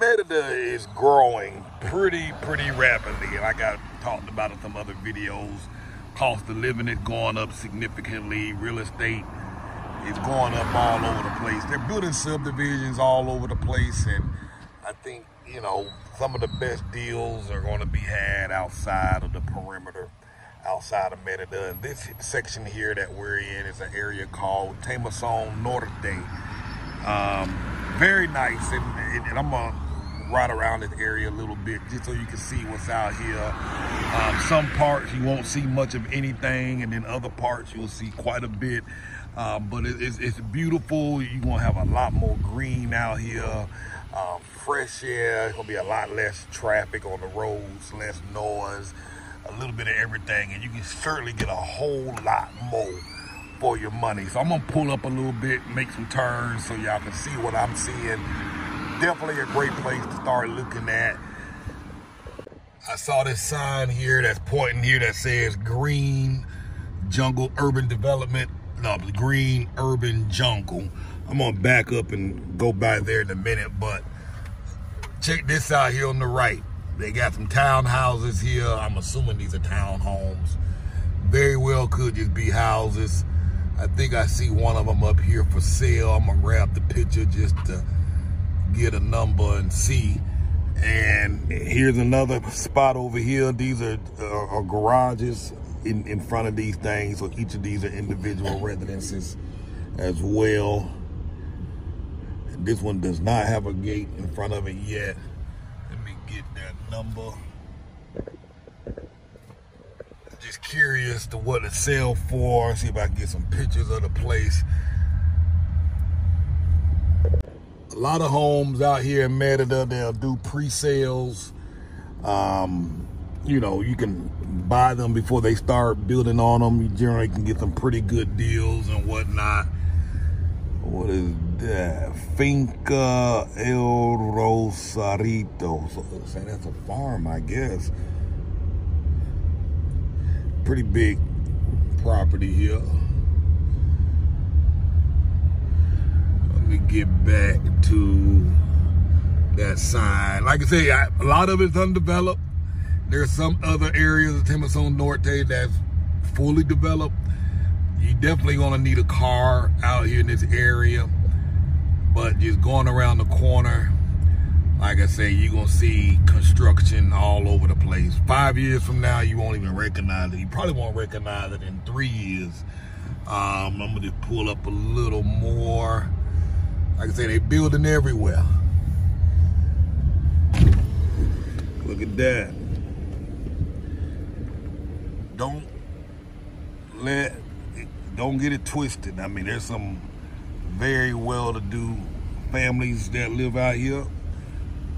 Merida is growing pretty, pretty rapidly. And I talked about in some other videos, cost of living is going up significantly. Real estate is going up all over the place. They're building subdivisions all over the place. And I think, you know, some of the best deals are going to be had outside of the perimeter, outside of Merida. And this section here that we're in is an area called Temozon Norte. Um, very nice. And, and I'm going to ride around this area a little bit just so you can see what's out here. Um, some parts you won't see much of anything, and then other parts you'll see quite a bit. Um, but it, it's, it's, beautiful. You're gonna have a lot more green out here, um, fresh air. It's gonna be a lot less traffic on the roads, less noise, a little bit of everything, and you can certainly get a whole lot more for your money. So I'm gonna pull up a little bit, make some turns so y'all can see what I'm seeing definitely a great place to start looking at. I saw this sign here that's pointing here that says green jungle urban development. No, green urban jungle. I'm gonna back up and go by there in a minute, but check this out here on the right. They got some townhouses here. I'm assuming these are townhomes. Very well could just be houses. I think I see one of them up here for sale. I'm gonna grab the picture just to get a number and see. And here's another spot over here. These are, uh, are garages in, in front of these things. So each of these are individual residences as well. This one does not have a gate in front of it yet. Let me get that number. Just curious to what it sell for. See if I can get some pictures of the place a lot of homes out here in Merida, they'll do pre-sales. Um, you know, you can buy them before they start building on them. You generally can get some pretty good deals and whatnot. What is that? Finca El Rosarito. So, so that's a farm, I guess. Pretty big property here. Me get back to that sign. Like I say, I, a lot of it's undeveloped. There's some other areas of Temozon Norte that's fully developed. You definitely gonna need a car out here in this area. But just going around the corner, like I say, you're gonna see construction all over the place. Five years from now, you won't even recognize it. You probably won't recognize it in three years. Um, I'm gonna just pull up a little more. Like I say, they building everywhere. Look at that. Don't let, don't get it twisted. I mean, there's some very well-to-do families that live out here.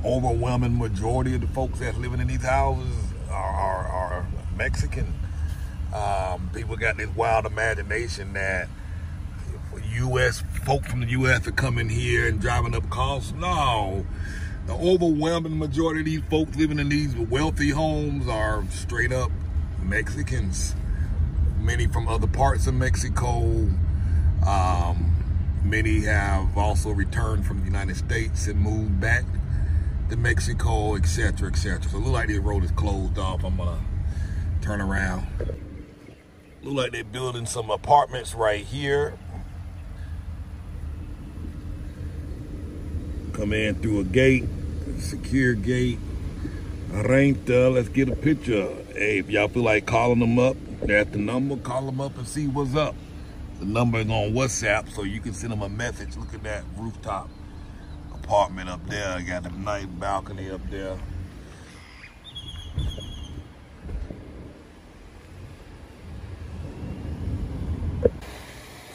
Overwhelming majority of the folks that's living in these houses are, are, are Mexican. Um, people got this wild imagination that U.S. folk from the U.S. are coming here and driving up costs. No. The overwhelming majority of these folks living in these wealthy homes are straight up Mexicans. Many from other parts of Mexico. Um, many have also returned from the United States and moved back to Mexico, etc., etc. So it looks like this road is closed off. I'm gonna turn around. Look like they're building some apartments right here. Come in through a gate, secure gate. Renta, let's get a picture. Hey, if y'all feel like calling them up, that's the number. Call them up and see what's up. The number is on WhatsApp, so you can send them a message. Look at that rooftop apartment up there. Got a nice balcony up there.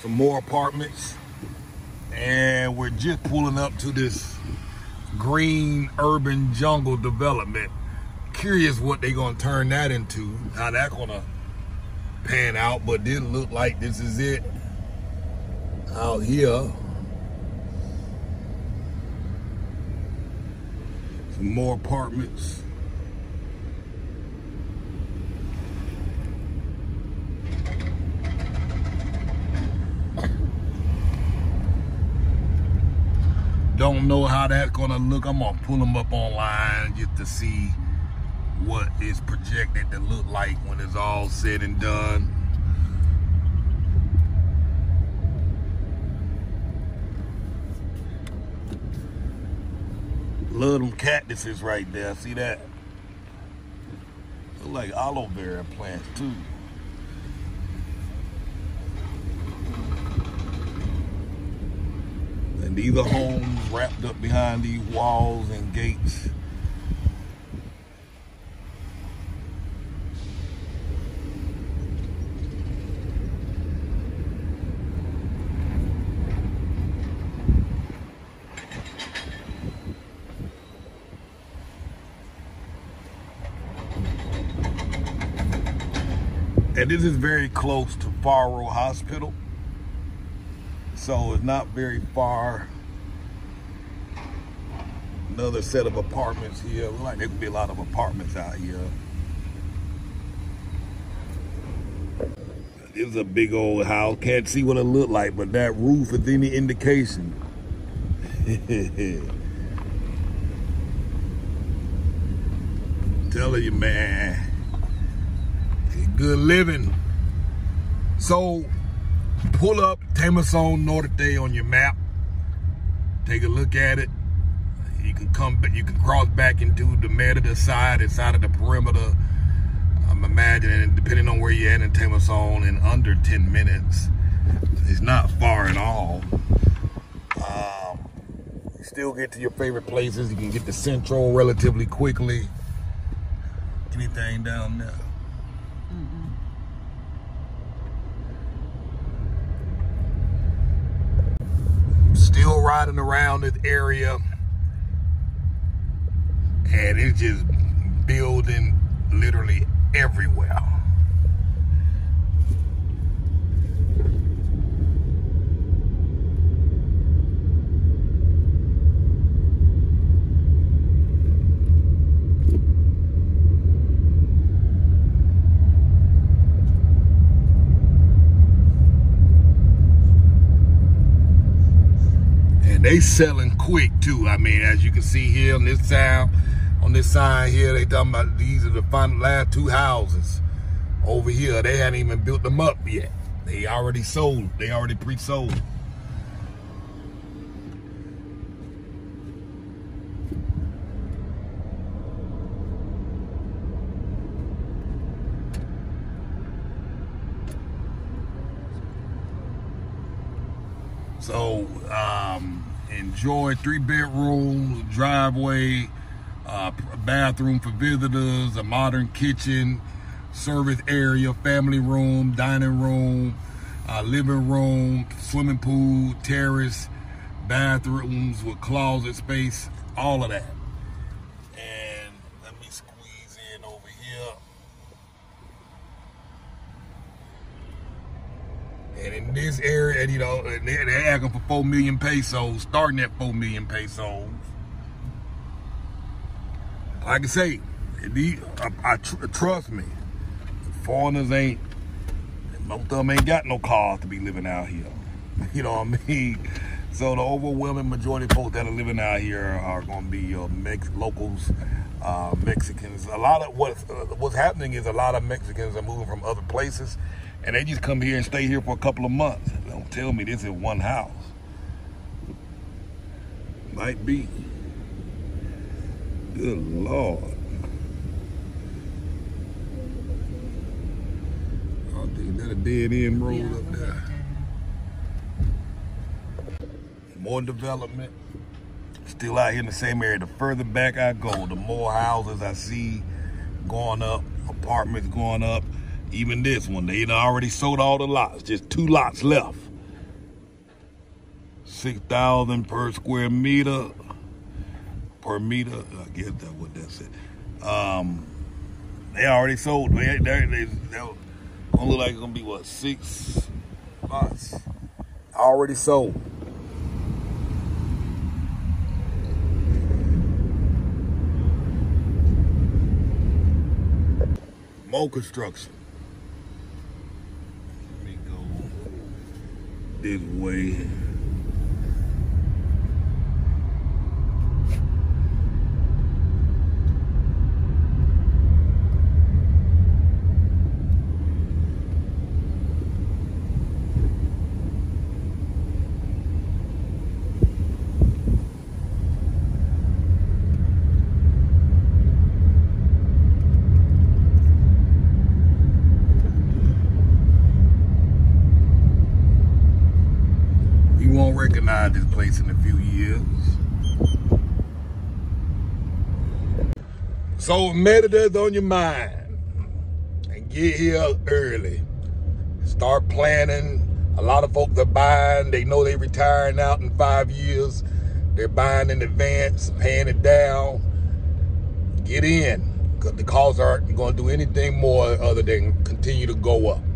Some more apartments. And we're just pulling up to this green urban jungle development. Curious what they're gonna turn that into, how that gonna pan out, but didn't look like this is it out here. Some more apartments. Don't know how that's gonna look. I'm gonna pull them up online just to see what is projected to look like when it's all said and done. Love them cactuses right there. See that? Look like aloe vera plants too. And these are homes wrapped up behind these walls and gates. And this is very close to Faro Hospital. So it's not very far. Another set of apartments here. Like there could be a lot of apartments out here. This is a big old house. Can't see what it looked like, but that roof is any indication. Telling you, man good living. So pull up Temozon Norte Day on your map. Take a look at it. You can come you can cross back into the Merida side, inside of the perimeter. I'm imagining, depending on where you're at in Temozon, in under 10 minutes. It's not far at all. Um, you still get to your favorite places. You can get to Central relatively quickly. Anything down there? Still riding around this area and it's just building literally everywhere. They selling quick too. I mean, as you can see here on this side, on this sign here, they talking about these are the final last two houses over here. They hadn't even built them up yet. They already sold. They already pre-sold. So, um, enjoy three bedroom driveway, uh, bathroom for visitors, a modern kitchen, service area, family room, dining room, uh, living room, swimming pool, terrace, bathrooms with closet space, all of that. And let me squeeze in over here. And in this area, you know, they're, they're asking for 4 million pesos, starting at 4 million pesos. Like I say, I, I tr trust me, foreigners ain't, most of them ain't got no cars to be living out here. You know what I mean? So the overwhelming majority of folks that are living out here are going to be uh, Mex locals, uh, Mexicans. A lot of what's, uh, what's happening is a lot of Mexicans are moving from other places and they just come here and stay here for a couple of months. Don't tell me this is one house. Might be. Good Lord. Dude, that a dead end road yeah, up there. More development. Still out here in the same area. The further back I go, the more houses I see going up, apartments going up. Even this one, they already sold all the lots, just two lots left. 6,000 per square meter, per meter, I guess that's what that said. Um, they already sold, they, they, they, they gonna look like it's gonna be what, six lots? Already sold. More construction. this way. Recognize this place in a few years. So meditate on your mind and get here early. Start planning. A lot of folks are buying. They know they're retiring out in five years. They're buying in advance, paying it down. Get in. Because the costs aren't going to do anything more other than continue to go up.